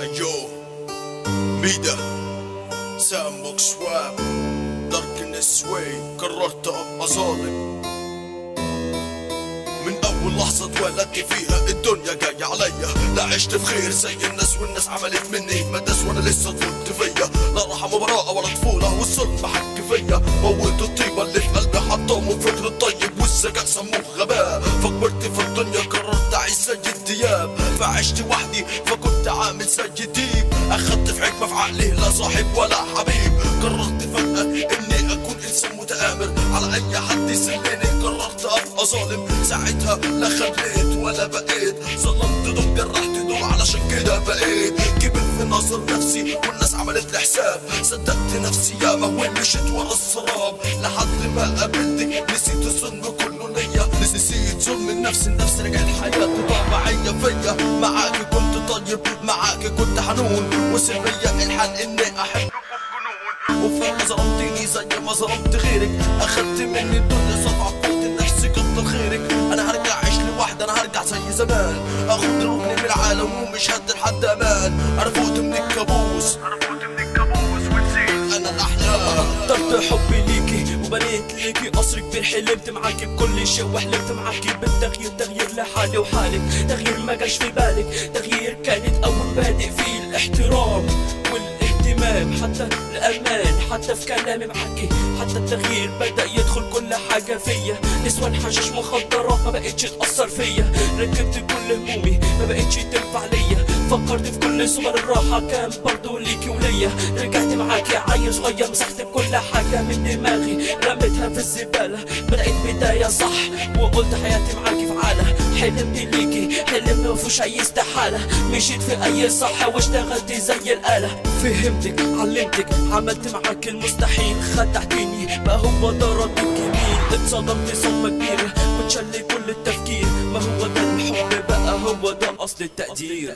ايو ميدا سام بوك سواب داركنس واي قررت ابقى ظالم من أول لحظة اتولدت فيها الدنيا جاية عليا. لا عشت في خير زي الناس والناس عملت مني. مداس وأنا لسه طفلت فيا. لا رحمة براءة ولا طفولة والظلم حك فيا. موت الطيبة اللي في قلبي حطهم فكر الطيب والذكاء سموه فعشت وحدي فكنت عامل زي ديب اخدت في حكمة في عقلي لا صاحب ولا حبيب. قررت فجأة إني أكون إنسان متآمر. على أي حد يسميني قررت ابقى ظالم ساعتها لا خليت ولا بقيت. ظلمت دول جرحت دول علشان كده بقيت. كبرت في نظر نفسي والناس عملت لي حساب. صدقت نفسي ياما ومشيت ورا السراب. لحد ما قابلتك نسيت الظلم كله. ليا نسيت ظلم النفس النفس رجعت حياتي طبيعية فيا. معاك كنت طيب معاك كنت حنون. وسرية الحال إني احبك وفعلا ظلمتني زي ما ظلمت غيرك. اخدت مني الدنيا صفعة قلت لنفسي كتر خيرك. أنا هرجع أعيش لوحدي أنا هرجع زي زمان. اخد ركني من العالم ومش هدي لحد أمان. أنا فوقت من الكابوس. أنا فوقت من الكابوس ونسيت أنا الأحلام. اخترت حبي ليكي وبنيت ليكي قصر كبير حلمت معاكي بكل شيء وحلمت معاكي بالتغيير تغيير لحالي وحالك. تغيير ما جاش في بالك تغيير كانت اول بادئ فيه الاحترام والاهتمام. حتى الأمان حتى في كلامي معاكي حتى التغيير بدأ يدخل كل حاجة فيا. نسوان حشيش مخدرات ما بقتش تأثر فيا. ركبت كل همومي ما بقتش تنفع ليا. فكرت في كل صور الراحة كان برضو ليكي وليا. رجعت معاكي عيل صغير مسحت كل حاجة من دماغي في الزباله بدات بدايه صح وقلت حياتي معاكي فعاله حلمت ليكي حلم مفيهوش اي استحاله مشيت في أي صح واشتغلت زي الآلة. فهمتك علمتك عملت معاك المستحيل. خدعتني بقى هو ده رد الجميل اتصدمت صدمه كبيره واتشل كل التفكير. ما هو ده الحب بقى هو ده أصل التقدير.